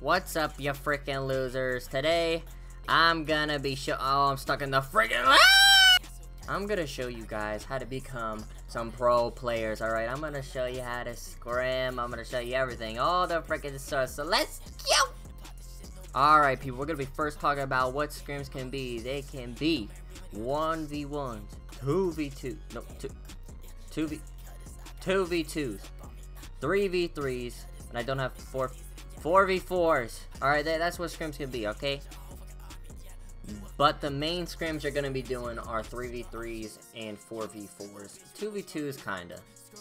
What's up, you freaking losers? Today, I'm gonna be show- Oh, I'm stuck in the freaking- ah! I'm gonna show you guys how to become some pro players, alright? I'm gonna show you how to scrim, I'm gonna show you everything, all the freaking stuff, so let's go! Alright, people, we're gonna be first talking about what scrims can be. They can be 1v1s, 2v2, no, 2, 2v, 2v2s, 3v3s, and I don't have 4, 4v4s. Alright, that's what scrims can be, okay? But the main scrims you're going to be doing are 3v3s and 4v4s. 2v2s, kinda.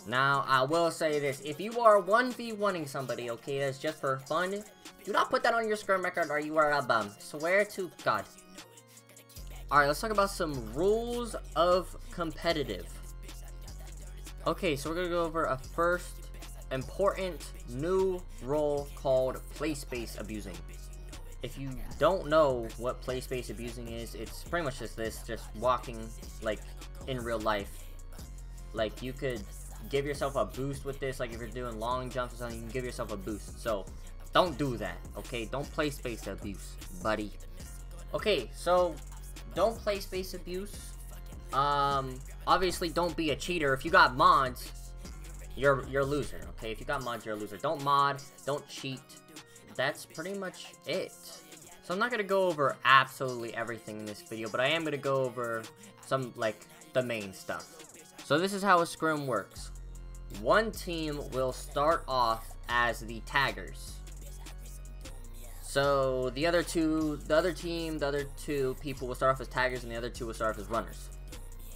Now, I will say this. If you are 1v1ing somebody, okay, that's just for fun, do not put that on your scrim record or you are a bum. Swear to God. Alright, let's talk about some rules of competitive. Okay, so we're going to go over a first important new role called play space abusing if you don't know what play space abusing is, it's pretty much just this, just walking, like, in real life. Like, you could give yourself a boost with this, like, if you're doing long jumps or something, you can give yourself a boost. So, don't do that, okay? Don't play space abuse, buddy. Okay, so, don't play space abuse. Um, obviously, don't be a cheater. If you got mods, you're, you're a loser, okay? If you got mods, you're a loser. Don't mod, don't cheat, that's pretty much it. So I'm not to go over absolutely everything in this video, but I am to go over some, like, the main stuff. So this is how a scrim works. One team will start off as the taggers. So the other two, the other team, the other two people will start off as taggers and the other two will start off as runners.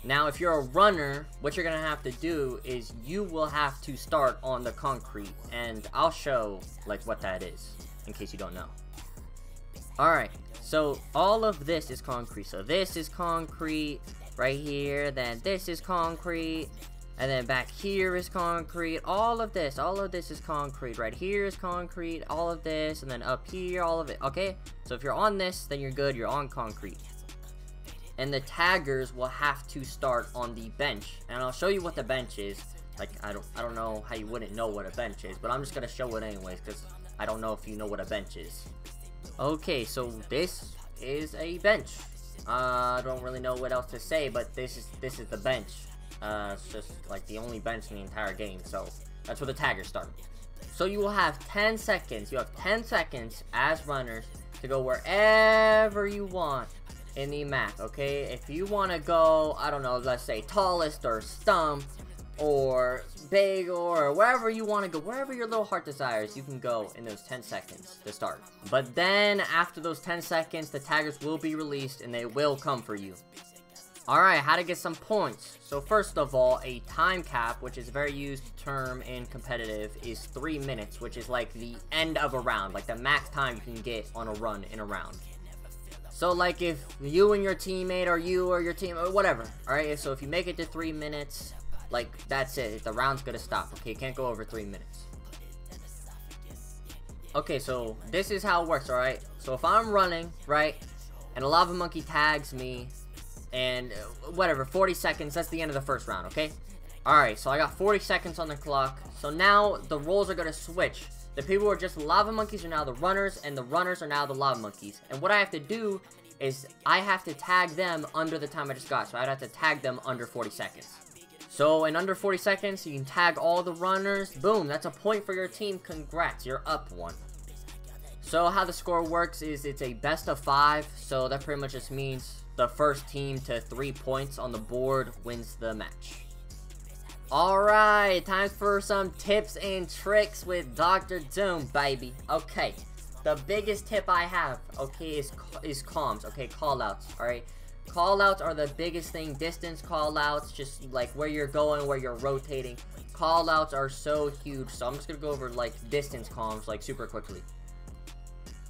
Now, if you're a runner, what you're going to have to do is you will have to start on the concrete, and I'll show, like, what that is in case you don't know. Alright, so all of this is concrete. So this is concrete right here, then this is concrete, and then back here is concrete. All of this, all of this is concrete. Right here is concrete, all of this, and then up here, all of it. Okay, so if you're on this, then you're good, you're on concrete. And the taggers will have to start on the bench. And I'll show you what the bench is. Like, I don't, I don't know how you wouldn't know what a bench is, but I'm just going to show it anyways, because I don't know if you know what a bench is. Okay, so this is a bench. Uh, I don't really know what else to say, but this is this is the bench. Uh, it's just like the only bench in the entire game, so that's where the taggers start. So you will have 10 seconds. You have 10 seconds as runners to go wherever you want in the map, okay? If you want to go, I don't know, let's say tallest or stump or big or wherever you want to go, wherever your little heart desires, you can go in those 10 seconds to start. But then after those 10 seconds, the taggers will be released and they will come for you. Alright, how to get some points. So first of all, a time cap, which is a very used term in competitive, is 3 minutes, which is like the end of a round, like the max time you can get on a run in a round. So like if you and your teammate or you or your team or whatever, alright, so if you make it to 3 minutes, like, that's it. The round's gonna stop, okay? You can't go over three minutes. Okay, so this is how it works, alright? So if I'm running, right, and a lava monkey tags me, and uh, whatever, 40 seconds, that's the end of the first round, okay? Alright, so I got 40 seconds on the clock. So now the roles are gonna switch. The people who are just lava monkeys are now the runners, and the runners are now the lava monkeys. And what I have to do is I have to tag them under the time I just got. So I'd have to tag them under 40 seconds. So in under 40 seconds, you can tag all the runners. Boom, that's a point for your team. Congrats, you're up one. So how the score works is it's a best of five. So that pretty much just means the first team to three points on the board wins the match. Alright, time for some tips and tricks with Dr. Doom, baby. Okay, the biggest tip I have, okay, is, is comms, okay, callouts, alright? Callouts are the biggest thing. Distance callouts, just like where you're going, where you're rotating. Callouts are so huge. So I'm just gonna go over like distance comms like super quickly.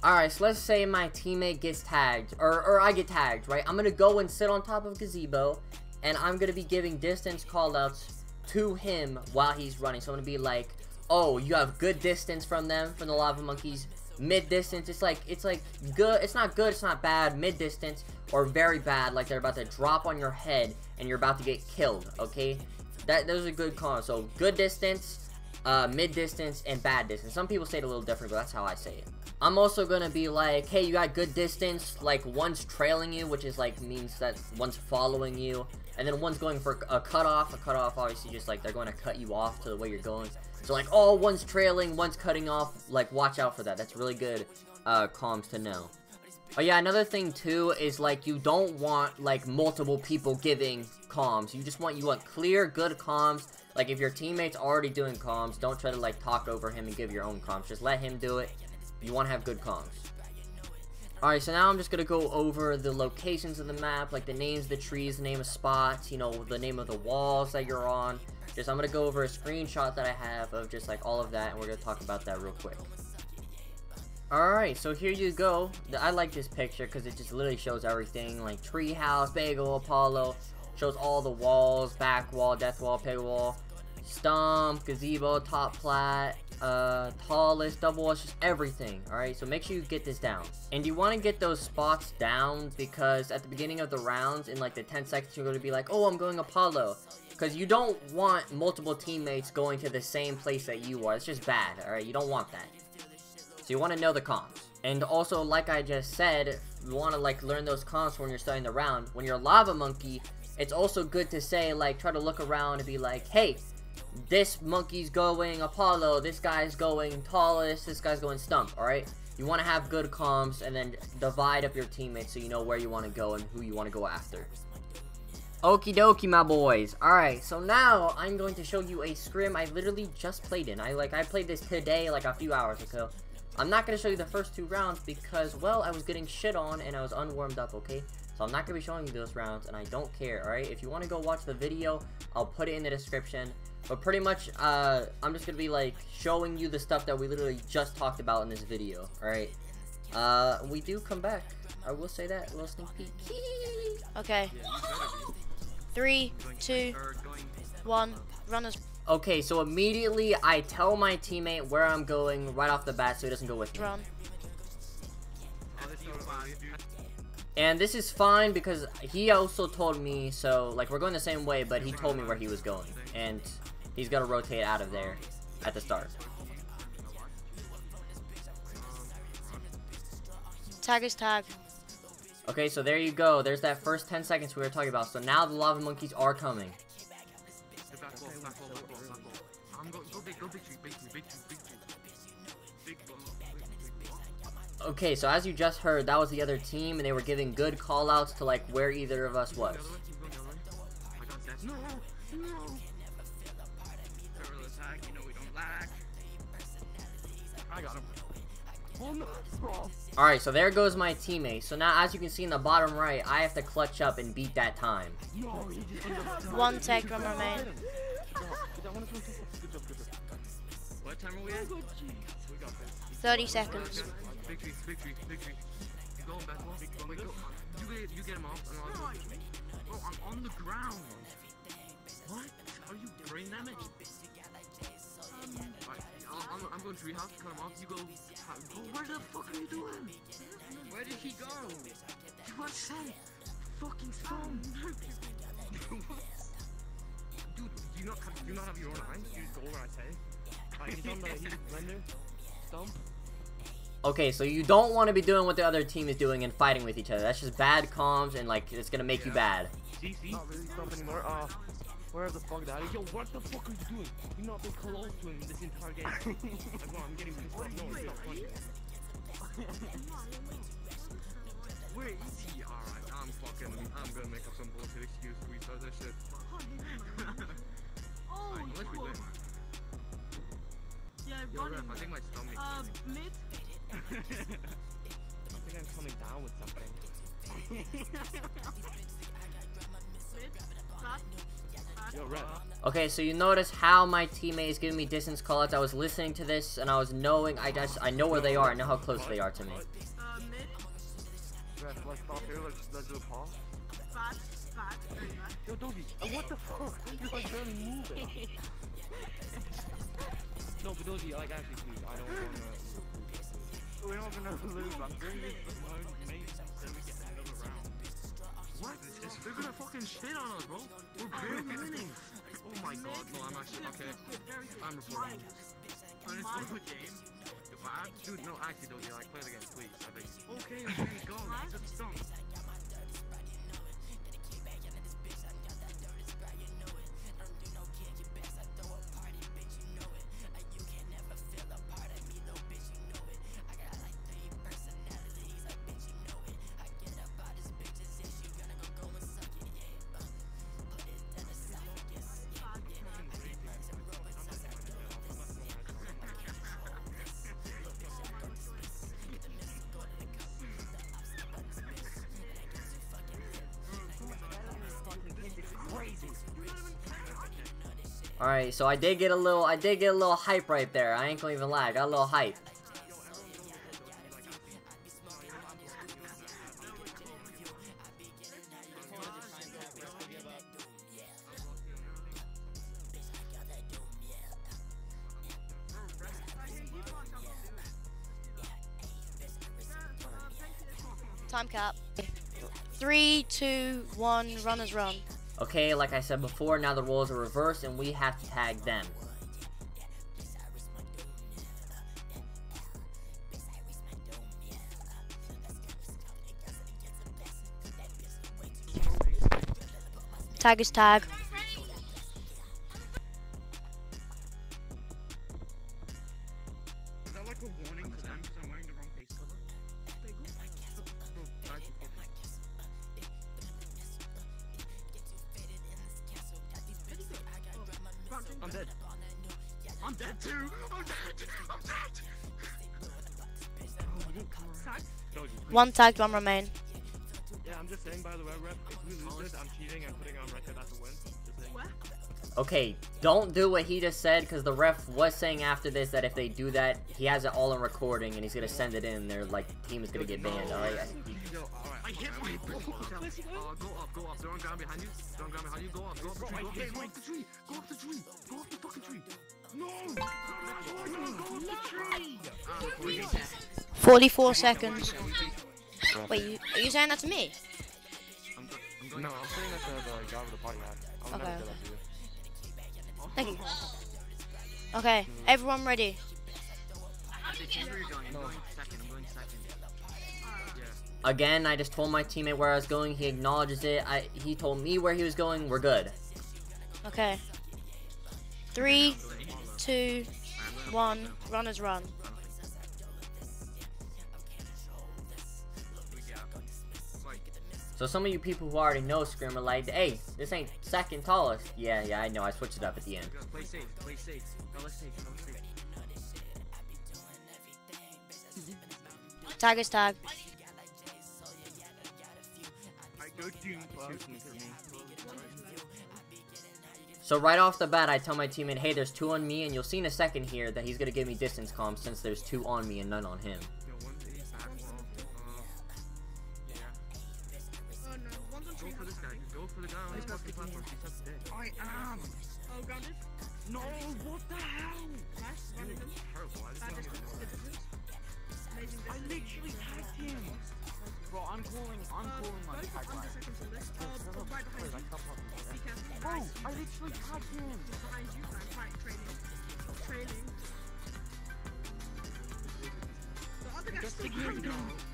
Alright, so let's say my teammate gets tagged, or, or I get tagged, right? I'm gonna go and sit on top of gazebo, and I'm gonna be giving distance callouts to him while he's running. So I'm gonna be like, oh, you have good distance from them, from the lava monkeys mid distance. It's like it's like good. It's not good. It's not bad. Mid distance or very bad. Like they're about to drop on your head and you're about to get killed. Okay, that those are good calls. So good distance. uh, mid distance, and bad distance. Some people say it a little different, but that's how I say it. I'm also gonna be like, hey, you got good distance, like one's trailing you, which is like means that one's following you, and then one's going for a cutoff. A cutoff, obviously, just like they're going to cut you off to the way you're going. So like, oh, one's trailing, one's cutting off. Like, watch out for that. That's really good uh, comms to know. Oh yeah, another thing too is like you don't want like multiple people giving comms. You just want you want clear, good comms. Like if your teammate's already doing comms, don't try to like talk over him and give your own comms. Just let him do it. You want to have good comms. Alright, so now I'm just going to go over the locations of the map, like the names of the trees, the name of spots, you know, the name of the walls that you're on. Just, I'm going to go over a screenshot that I have of just, like, all of that, and we're going to talk about that real quick. Alright, so here you go. I like this picture because it just literally shows everything, like treehouse, bagel, Apollo, shows all the walls, back wall, death wall, pig wall, stump, gazebo, top plat, uh, tallest, double wall, just everything, alright? So make sure you get this down. And you want to get those spots down because at the beginning of the rounds, in like the 10 seconds, you're going to be like, oh, I'm going Apollo. Because you don't want multiple teammates going to the same place that you are. It's just bad, alright? You don't want that. So you want to know the comms. And also, like I just said, you want to like learn those comms when you're starting the round. When you're a Lava Monkey, it's also good to say, like, try to look around and be like, hey, this monkey's going Apollo, this guy's going tallest, this guy's going stump, alright? You want to have good comms and then divide up your teammates so you know where you want to go and who you want to go after. Okie dokie, my boys. Alright, so now I'm going to show you a scrim I literally just played in. I like I played this today, like a few hours ago. I'm not going to show you the first two rounds because, well, I was getting shit on and I was unwarmed up, okay? So I'm not going to be showing you those rounds and I don't care, alright? If you want to go watch the video, I'll put it in the description. But pretty much, uh, I'm just gonna be, like, showing you the stuff that we literally just talked about in this video, alright? Uh, we do come back. I will say that, a little sneak peek. Okay. Three, two, one, runners. Okay, so immediately I tell my teammate where I'm going right off the bat so he doesn't go with me. Run. And this is fine because he also told me, so, like, we're going the same way, but he told me where he was going. And he's going to rotate out of there at the start. Tag is tag. Okay, so there you go. There's that first 10 seconds we were talking about. So now the lava monkeys are coming. Okay, so as you just heard, that was the other team, and they were giving good callouts to like where either of us was. Alright, so there goes my teammate. So now, as you can see in the bottom right, I have to clutch up and beat that time. One tag from remain. What time are we at? 30 seconds. Victory, victory, victory. You going back off? Wait, go. You get, you get him off, and I'll go. Bro, I'm on the ground. What? Are you brain damaged? Alright, I'm, I'm going treehouse, cut him off. You go. Go, where the fuck are you doing? Where did he go? You was safe. Fucking stone. Dude, do you not have, do you not have your own eyes? You just go where I say. Like, he's on the, he's blender. Stump. Okay, so you don't want to be doing what the other team is doing and fighting with each other. That's just bad comms and like it's gonna make you bad. See, see? Not really stump anymore. Uh, where the fuck daddy? Yo, what the fuck are you doing? You've not been close to him this entire game. like, no, I'm getting pissed off. No, it's not funny. Where is he? Alright, I'm fucking, I'm gonna make up some bullshit excuse to restart that shit. Oh, Alright, unless we win. yeah, Yo, ref, I think my stomach. Uh, mid. I think I'm coming down with something. Mid. Flat. Okay, so you notice how my teammate is giving me distance callouts. I was listening to this and I was knowing I just I know where they are. I know how close they are to me. We're not gonna lose. I'm doing this own mate, so we get another round. What? They're gonna fucking shit on us, bro. We're barely winning. Oh my god, no, I'm actually, okay. I'm reporting. Uninstall the game. Dude, no, actually, don't, yeah, like, play the game, please, I you. Okay, okay, go, just stop. Alright, so I did get a little, I did get a little hype right there. I ain't gonna even lie, I got a little hype. Time cap. Three, two, one, runners run. Okay, like I said before, now the roles are reversed and we have to tag them. Tag is tag. I'm dead too. I'm dead. I'm dead. Told you. One tagged, one remain. Yeah, I'm just saying by the way, rep, if we lose this, I'm cheating and putting on record that's a win. Just saying. Okay, don't do what he just said, because the ref was saying after this that if they do that, he has it all in recording, and he's gonna send it in, their, like, team is gonna get banned, alright? Alright. I hit my Uh, go up, go up. They're on ground behind you. They're on ground behind you. Go up, go up the tree. Go up, the- go up the tree. Go up the tree. Go up the fucking tree. No! No! Go up the tree! Ah, recording. 44 seconds. Wait, you, are you saying that to me? I'm I'm No, I'm saying that to the guy with the party hat. I'll Okay. never do that to you. Thank you. Okay, everyone ready? Actually, change where you're going. I'm going second. I'm going second. Yeah. Again, I just told my teammate where I was going, he acknowledges it, I, he told me where he was going, we're good. Okay. Three, two, one, runners run. We got. Like, So some of you people who already know Scrim are like, hey, this ain't second tallest. Yeah, yeah, I know, I switched it up at the end. go. Play safe. Play safe. No, let's safe. No, safe. Tag is tag. I go Doom Shooting for me. So right off the bat, I tell my teammate, hey, there's two on me, and you'll see in a second here that he's gonna give me distance comms since there's two on me and none on him. Oh. I am. Oh, grounded. No, what the hell? Amazing I literally tagged him. Bro, I'm calling, I'm calling my tag put line. seconds on this. Uh, right behind you. Bro, I literally tagged him. Behind you. Right, right, trailing. Trailing. The other guy's still behind you.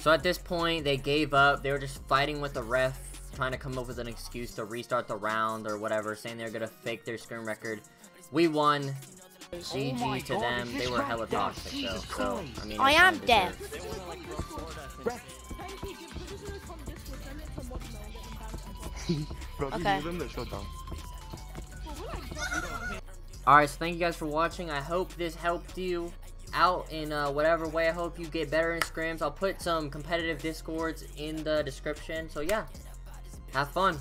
So at this point, they gave up. They were just fighting with the ref, trying to come up with an excuse to restart the round or whatever, saying they're gonna fake their screen record. We won. GG to them. They were hella toxic though. So I mean, I am kinda deaf. deserved. Thank you. Give positioners from Discord. Send it to Mod Mode and get them banned as well. Bro, Okay. you them that shut down. Well, we're like brothers. Alright, so thank you guys for watching. I hope this helped you out in uh, whatever way. I hope you get better in scrims. I'll put some competitive discords in the description. So yeah, have fun.